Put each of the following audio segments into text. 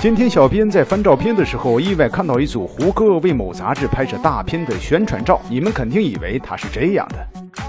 今天小编在翻照片的时候，意外看到一组胡歌为某杂志拍摄大片的宣传照。你们肯定以为他是这样的。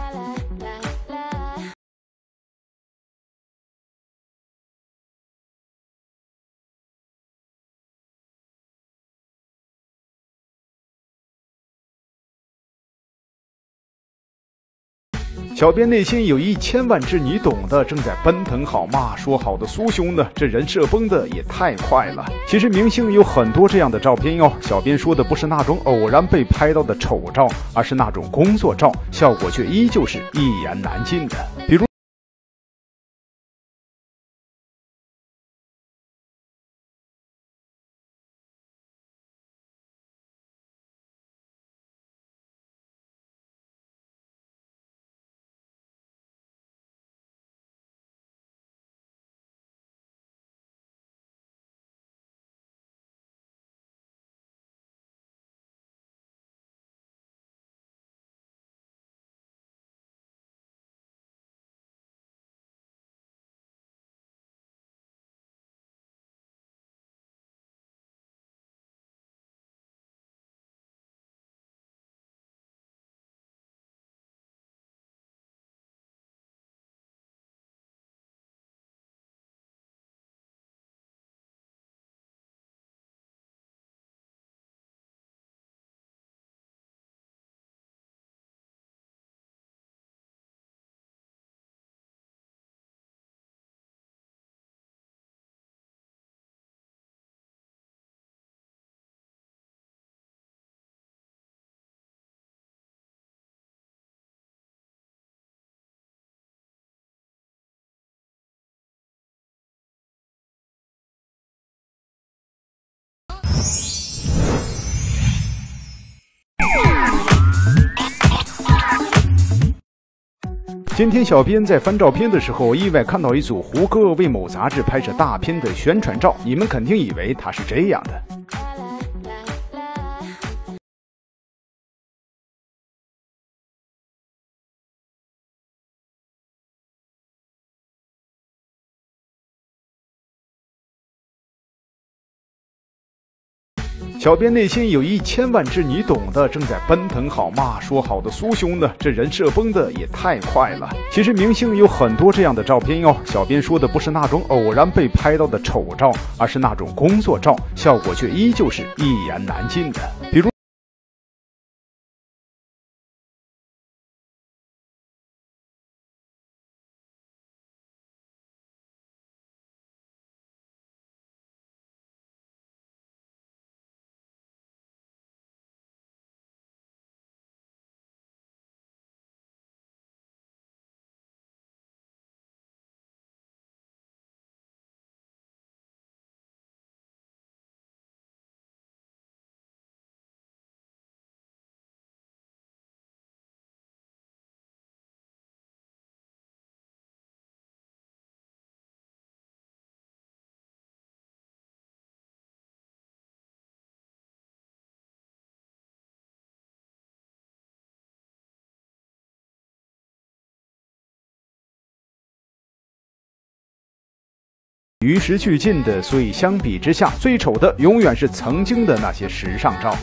小编内心有一千万只你懂的正在奔腾，好吗？说好的苏兄呢？这人设崩的也太快了。其实明星有很多这样的照片哟。小编说的不是那种偶然被拍到的丑照，而是那种工作照，效果却依旧是一言难尽的。今天小编在翻照片的时候，意外看到一组胡歌为某杂志拍摄大片的宣传照。你们肯定以为他是这样的。小编内心有一千万只你懂的正在奔腾，好吗？说好的苏兄呢？这人设崩的也太快了。其实明星有很多这样的照片哟。小编说的不是那种偶然被拍到的丑照，而是那种工作照，效果却依旧是一言难尽的。比如。与时俱进的，所以相比之下，最丑的永远是曾经的那些时尚照。